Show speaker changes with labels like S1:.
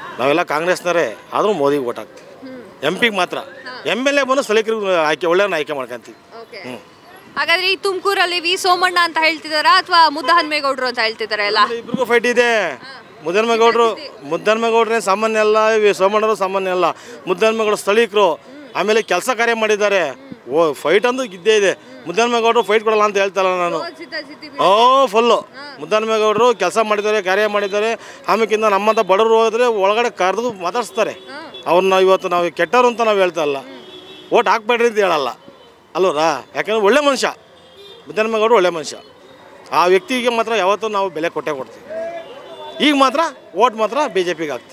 S1: ನಾವೆಲ್ಲ ಕಾಂಗ್ರೆಸ್ನವರೇ ಆದರೂ ಮೋದಿಗೆ ಓಟ್ ಹಾಕ್ತೀವಿ. ಎಂ ಪಿಗೆ ಮಾತ್ರ. ಎಂ ಎಲ್ ಎ ಬಂದು ಸ್ಥಳೀಕರಿಗೆ ಆಯ್ಕೆ ಒಳ್ಳೆಯವ್ರನ್ನ ಆಯ್ಕೆ ಮಾಡ್ಕೊಂತೀವಿ. ಹ್ಞೂ
S2: ಹಾಗಾದ್ರೆ ಈ ತುಮಕೂರಲ್ಲಿ ವಿ ಸೋಮಣ್ಣ ಅಂತ ಹೇಳ್ತಿದಾರಾ ಅಥವಾ ಮುದ್ದಹನ್ಮೇಗೌಡರು ಅಂತ ಹೇಳ್ತಿದಾರಾ ಎಲ್ಲ?
S1: ಇಬ್ರಿಗೂ ಫೈಟ್ ಇದೆ. ಮುದ್ದನ್ಮೇಗೌಡರು ಮುದ್ದನ್ಮೇಗೌಡ್ರೆ ಸಾಮಾನ್ಯ ಅಲ್ಲ ವಿ ಸೋಮಣ್ಣರು ಸಾಮಾನ್ಯ ಅಲ್ಲ. ಮುದ್ದನ್ಮೇಗೌಡರು ಸ್ಥಳೀಕರು. ಆಮೇಲೆ ಕೆಲಸ ಕಾರ್ಯ ಮಾಡಿದ್ದಾರೆ. ಓ ಫೈಟ್ ಅಂದು ಇದ್ದೇ ಇದೆ. ಮುದ್ದನ್ಮೇಗೌಡರು ಫೈಟ್ ಕೊಡಲ್ಲ ಅಂತ ಹೇಳ್ತಾರಲ್ಲ ನಾನು. ಓ ಫುಲ್ಲು ಮುದ್ದನ್ಮೇಗೌಡರು ಕೆಲಸ ಮಾಡಿದ್ದಾರೆ, ಕಾರ್ಯ ಮಾಡಿದ್ದಾರೆ. ಆಮೇಕಿಂದ ನಮ್ಮಂಥ ಬಡವರು ಹೋದರೆ ಒಳಗಡೆ ಕರೆದು ಮಾತಾಡಿಸ್ತಾರೆ. ಅವ್ರನ್ನ ಇವತ್ತು ನಾವು ಕೆಟ್ಟವರು ಅಂತ ನಾವು ಹೇಳ್ತಾ ಇಲ್ಲ. ಓಟ್ ಹಾಕ್ಬೇಡ್ರಿ ಅಂತ ಹೇಳಲ್ಲ. ಅಲ್ವರಾ ಯಾಕಂದ್ರೆ ಒಳ್ಳೆ ಮನುಷ್ಯ. ಮುದ್ದಾನಮೇಗೌಡರು ಒಳ್ಳೆ ಮನುಷ್ಯ. ಆ ವ್ಯಕ್ತಿಗೆ ಮಾತ್ರ ಯಾವತ್ತೂ ನಾವು ಬೆಲೆ ಕೊಟ್ಟೇ ಕೊಡ್ತೀವಿ. ಈಗ ಮಾತ್ರ, ಓಟ್ ಮಾತ್ರ ಬಿ ಜೆ ಪಿಗೆ ಹಾಕ್ತೀವಿ.